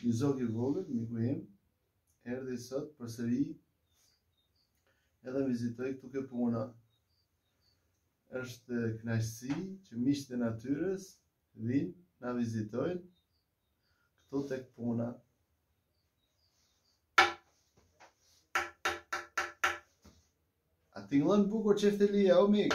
Një zog i vogël, miku im, erdhi sot përsëri edhe na vizitoi këtu ke puna. Është knajsi që miqtë e natyrës vinë na vizitojnë Këtu tek puna. A tingëllon bukur çiftelia, o mik?